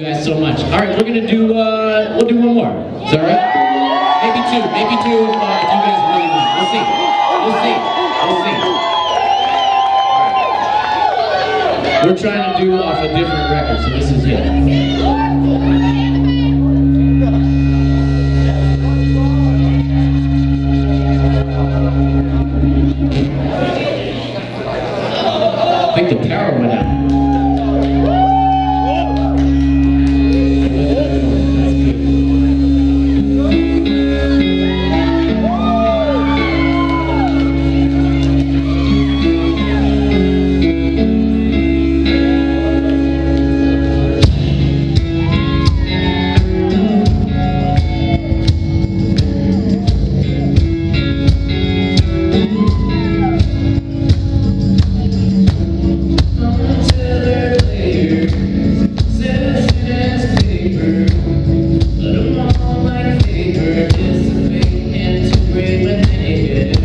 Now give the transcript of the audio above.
you guys so much. All right, we're gonna do uh, we'll do one more. Is that right? Maybe two, maybe two uh, if you guys really want. We'll see. We'll see. We'll see. Right. We're trying to do off a different record, so this is it. I think the power went out. Yeah.